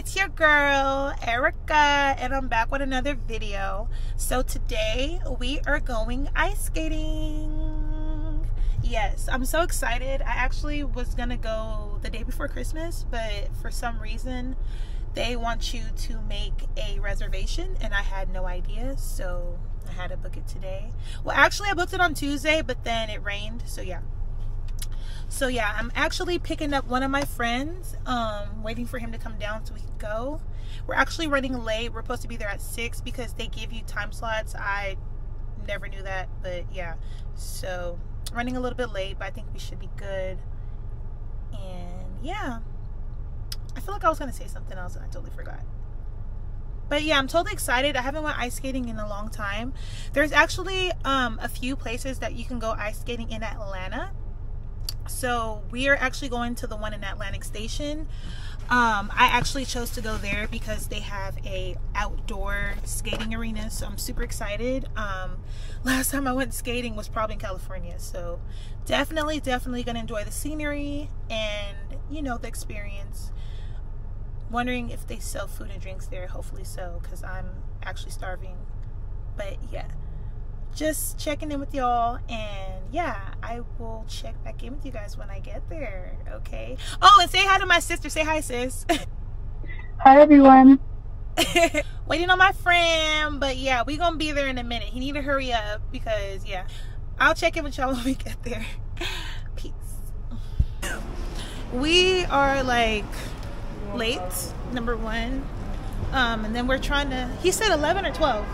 it's your girl Erica and I'm back with another video. So today we are going ice skating. Yes, I'm so excited. I actually was gonna go the day before Christmas, but for some reason they want you to make a reservation and I had no idea, so I had to book it today. Well, actually I booked it on Tuesday, but then it rained, so yeah so yeah i'm actually picking up one of my friends um waiting for him to come down so we can go. We're actually running late. We're supposed to be there at six because they give you time slots. I never knew that but yeah. So running a little bit late but i think we should be good. And yeah. I feel like i was gonna say something else and i totally forgot. But yeah i'm totally excited. I haven't went ice skating in a long time. There's actually um, a few places that you can go ice skating in atlanta so we are actually going to the one in Atlantic Station. Um, I actually chose to go there because they have a outdoor skating arena, so I'm super excited. Um, last time I went skating was probably in California, so definitely, definitely gonna enjoy the scenery and you know the experience. Wondering if they sell food and drinks there. Hopefully so, because I'm actually starving. But yeah just checking in with y'all and yeah i will check back in with you guys when i get there okay? Oh and say hi to my sister. Say hi sis. Hi everyone. Waiting on my friend but yeah we gonna be there in a minute. He need to hurry up because yeah i'll check in with y'all when we get there. Peace. We are like late number one. Um and then we're trying to he said 11 or 12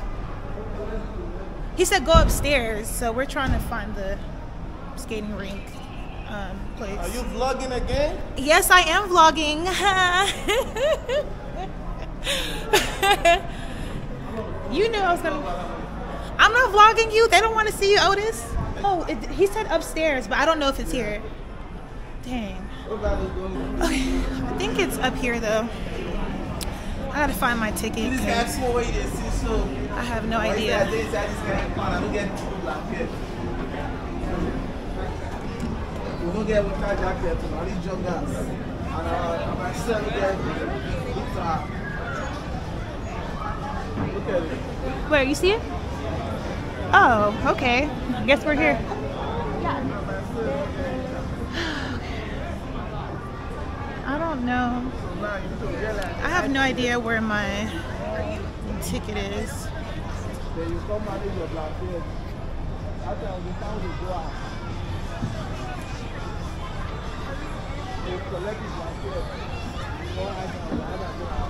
he said go upstairs, so we're trying to find the skating rink um, place. Are you vlogging again? Yes, I am vlogging. you knew I was gonna. I'm not vlogging you. They don't want to see you, Otis. Oh, it, he said upstairs, but I don't know if it's here. Dang. Okay, I think it's up here though. I gotta find my ticket. I have no idea. Where you see it? Oh, okay. I guess we're here. I don't know. I have no idea where my ticket is.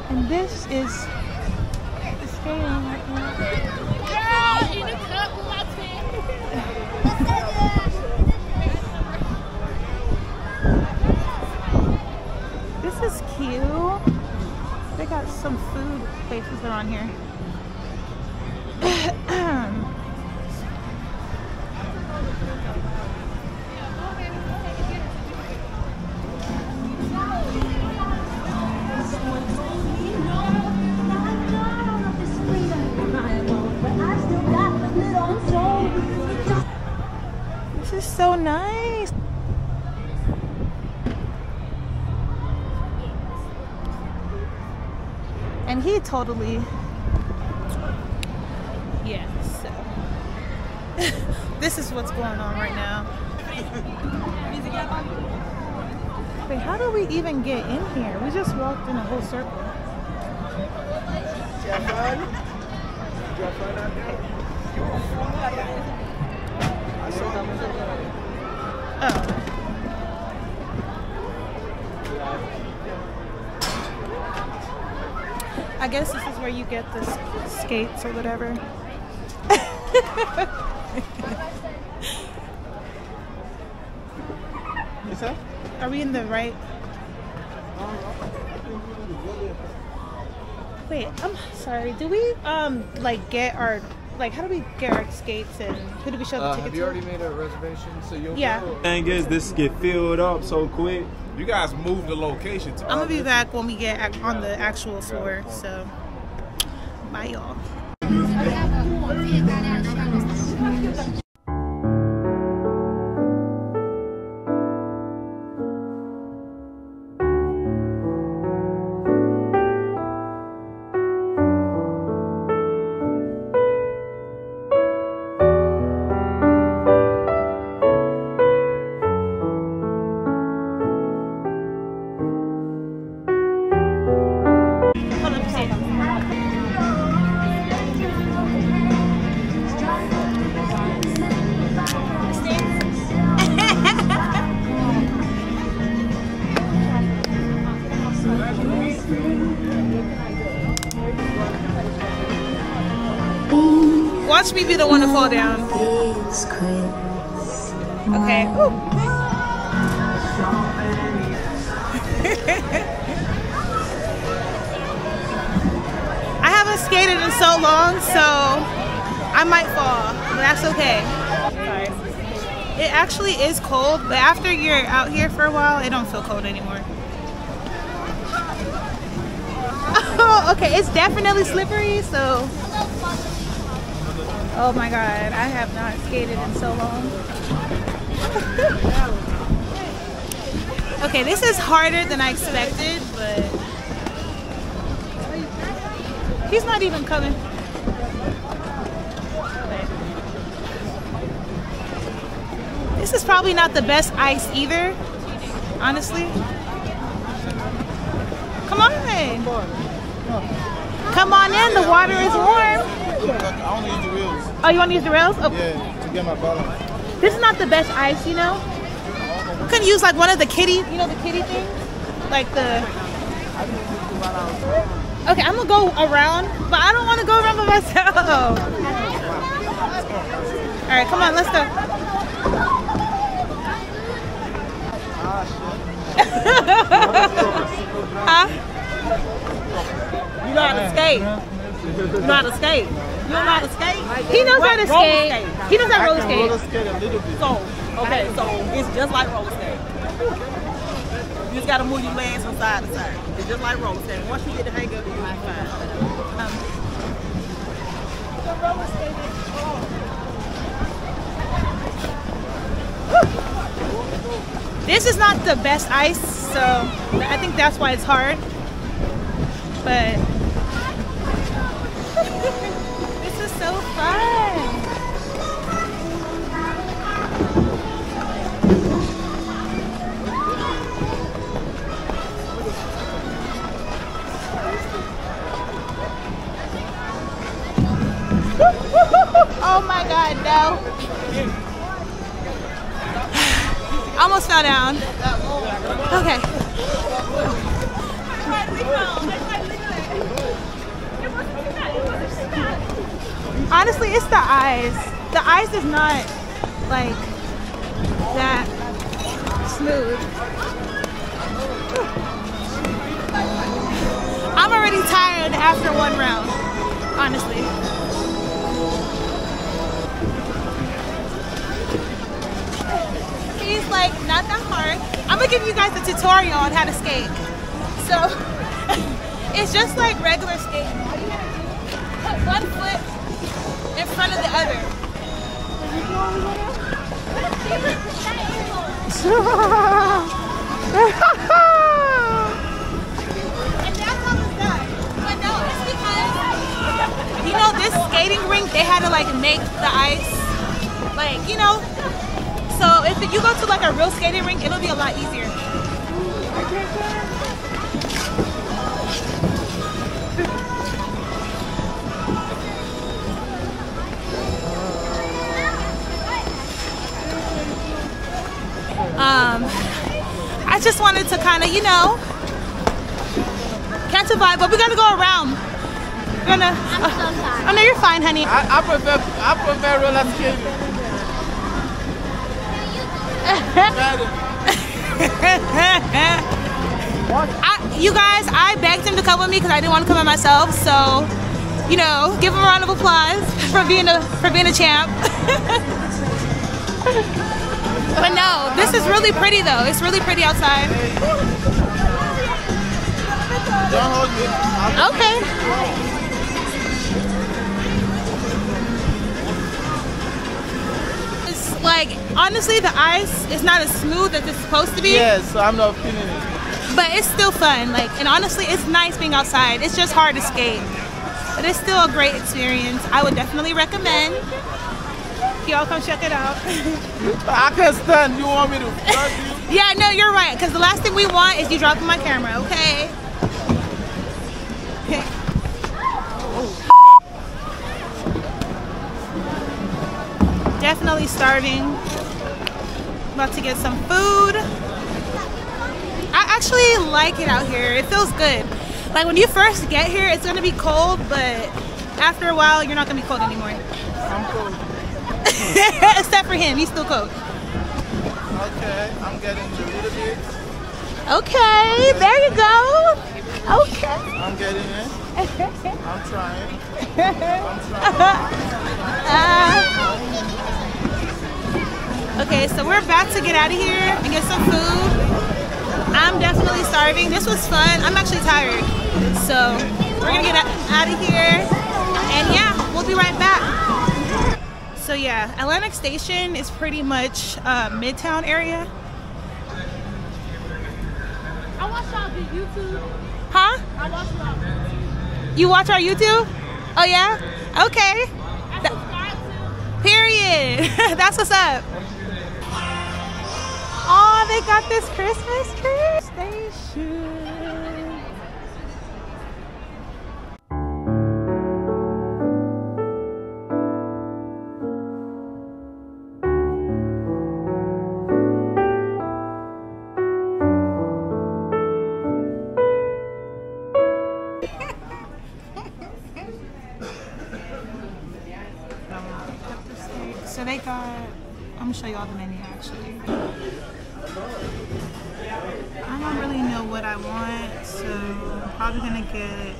And this is the skating right This is cute. They got some food places around here. Totally yeah, so this is what's going on right now. Wait, how do we even get in here? We just walked in a whole circle. Oh. I guess this is where you get the skates or whatever. Are we in the right? Wait, I'm sorry. Do we um like get our like how do we get our skates and who do we show the uh, tickets? Have you already made a reservation? So you'll yeah. Go? Thing is, this get filled up so quick. You guys moved the location. To I'm gonna be back when we get on the actual floor. So, bye y'all. Watch me be the one to fall down. Okay. I haven't skated in so long, so I might fall, but that's okay. It actually is cold, but after you're out here for a while, it don't feel cold anymore. Oh, okay, it's definitely slippery, so. Oh my god, I have not skated in so long. okay, this is harder than I expected, but. He's not even coming. This is probably not the best ice either, honestly. Come on. Come on in, the water is warm. I only use the wheels. Oh, you want to use the rails? Oh, Yeah, to get my balance. this is not the best ice, you know? You can use like one of the kitty, you know the kitty thing? Like the... Okay, I'm gonna go around, but I don't want to go around by myself. All right, come on, let's go. huh? You know how to skate. You know how to skate. You know how to skate. He knows how to skate. skate. He knows how to roller can roller skate. skate a little bit. So, okay, so it's just like roller skate. You just gotta move your legs from side to side. It's just like roller skate. Once you get the hang of it, you'll be fine. Um, This is not the best ice, so I think that's why it's hard. But is so fun. Oh my god, no. Almost fell down. Okay. Honestly, it's the eyes. The eyes is not like that smooth. I'm already tired after one round, honestly. He's like not that hard. I'm gonna give you guys a tutorial on how to skate. So it's just like regular skating. Front of the other. You know this skating rink they had to like make the ice like you know? So if you go to like a real skating rink it'll be a lot easier um I just wanted to kind of you know catch a vibe but we gotta go around we're gonna oh no you're fine honey I, I prefer I prefer roller skating. I, you guys, I begged him to come with me because I didn't want to come by myself. So, you know, give him a round of applause for being a for being a champ. but no, this is really pretty though. It's really pretty outside. Don't hold me. Okay. It's like honestly, the ice is not as smooth as it's supposed to be. Yeah, so I'm not feeling it. but it's still fun. Like, and honestly, it's nice being outside. It's just hard to skate, but it's still a great experience. I would definitely recommend. Y'all come check it out. I can't stand. You want me to yeah, no, you're right. Because the last thing we want is you dropping my camera. Okay. Okay. Definitely starving. About to get some food. I actually like it out here. It feels good. Like when you first get here, it's gonna be cold, but after a while, you're not gonna be cold anymore. I'm cold. Except for him, he's still cold. Okay, I'm getting a little bit. Okay, there you go. Okay. I'm getting it. I'm trying. I'm trying. Uh, okay, so we're about to get out of here and get some food. I'm definitely starving. This was fun. I'm actually tired. So we're gonna get out of here. And yeah, we'll be right back. So yeah, Atlantic Station is pretty much uh, Midtown area. I watch y'all do YouTube. Huh? I watch y'all. You watch our YouTube? Oh yeah? Okay. Period. That's what's up. Oh, they got this Christmas tree they got. I'm gonna show you all the menu actually. I don't really know what I want, so I'm probably gonna get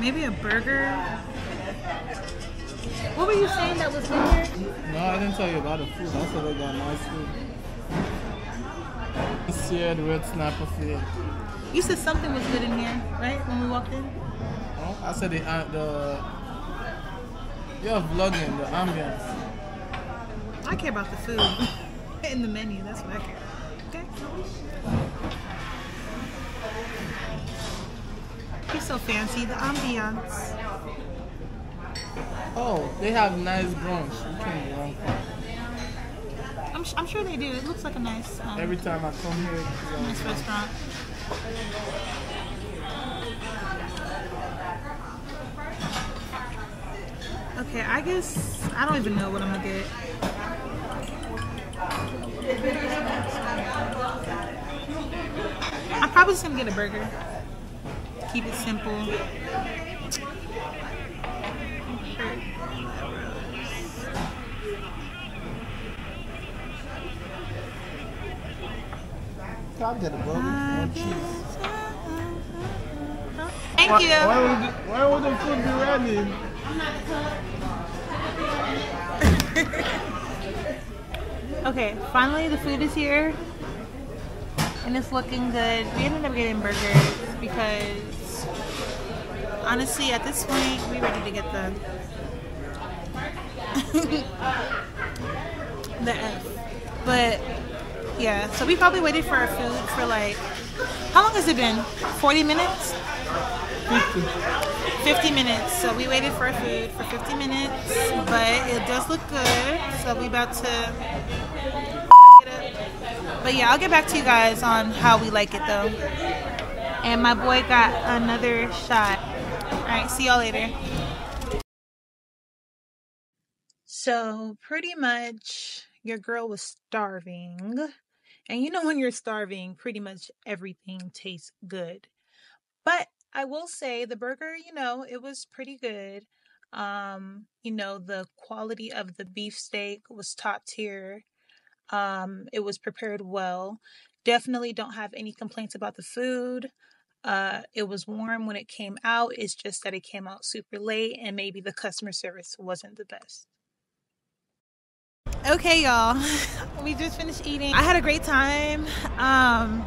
maybe a burger. What were you saying that was in here? No, I didn't tell you about the food. I said they got nice food. This the red snapper filet. You said something was good in here, right? When we walked in. Oh, I said the uh, the you're vlogging the ambience. I care about the food and the menu. That's what I care. about. Okay. You're so fancy. The ambiance. Oh, they have nice brunch. Go wrong. I'm, I'm sure they do. It looks like a nice, um, Every time I come here, it's always nice restaurant. Okay, I guess I don't even know what I'm gonna get. I'm probably just gonna get a burger. Keep it simple. I'll get a burger, no cheese. Thank Why, you. why would why would the food be ready? Okay, finally the food is here. And it's looking good. We ended up getting burgers because honestly at this point we ready to get the the F. But yeah, so we probably waited for our food for like how long has it been? 40 minutes? 50 50 minutes. So we waited for food for 50 minutes, but it does look good. So we about to it up. But yeah, I'll get back to you guys on how we like it though. And my boy got another shot. All right, see y'all later. So pretty much your girl was starving. And you know when you're starving, pretty much everything tastes good. But I will say the burger, you know, it was pretty good. Um, you know, the quality of the beef steak was top tier. Um, it was prepared well. Definitely don't have any complaints about the food. Uh, it was warm when it came out. It's just that it came out super late and maybe the customer service wasn't the best. Okay, y'all. We just finished eating. I had a great time. Um,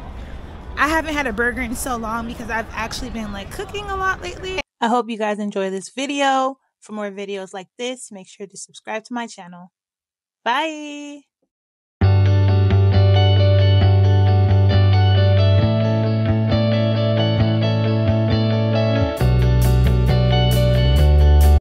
I haven't had a burger in so long because I've actually been like cooking a lot lately. I hope you guys enjoy this video. For more videos like this, make sure to subscribe to my channel. Bye.